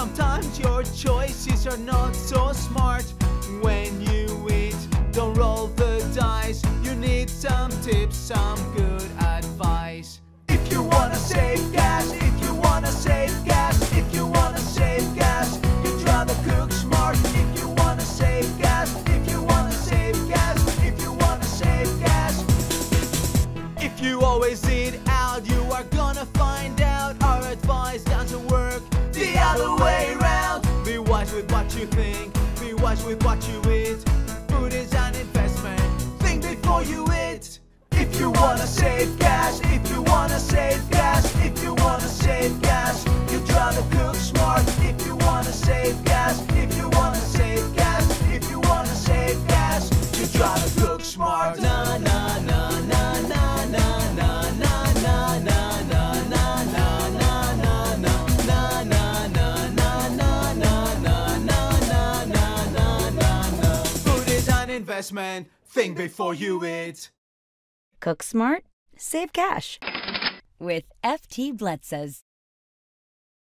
Sometimes your choices are not so smart. When you eat, don't roll the dice. You need some tips, some good advice. If you wanna save gas, if you wanna save gas If you wanna save gas, you'd rather cook smart. If you wanna save gas, if you wanna save gas If you wanna save gas. If you always eat out, you are gonna find what you think, be wise with what you eat. Food is an investment, think before you eat. If you wanna save gas, if you wanna save gas, if you wanna save gas, you'd rather cook smart. If you wanna save gas, if you wanna save gas, if you wanna save gas, you'd rather cook smart. Investment, think before you eat. Cook smart, save cash. With FT Bletsas.